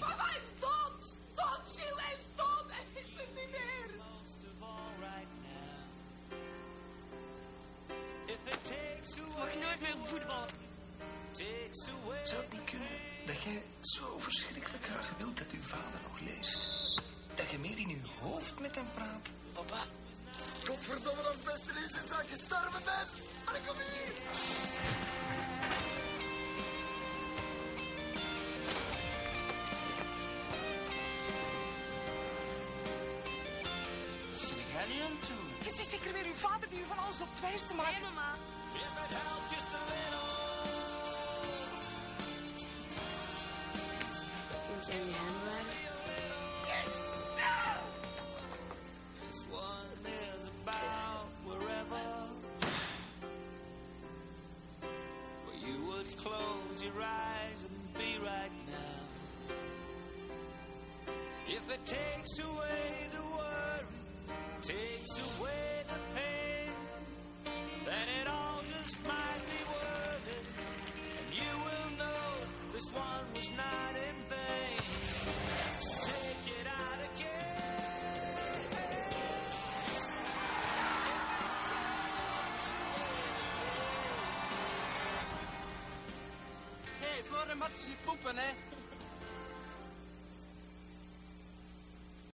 Mama is dood! Dood, Chile is is er niet meer! Wacht nooit meer op voetbal. Zou het niet kunnen dat jij zo verschrikkelijk graag wilt dat uw vader? Praat? Papa, godverdomme dat het beste is, is dat ik gestorven ben. Allee, kom hier. Wat zit jij nu aan het doen? Het is zeker weer uw vader die u van alles loopt wijs te maken. Nee, mama. Kunt close your eyes and be right now. If it takes away the worry, takes away the pain, then it all just might be worth it. And you will know this one was not in vain. Flore Matsi poepen, hè?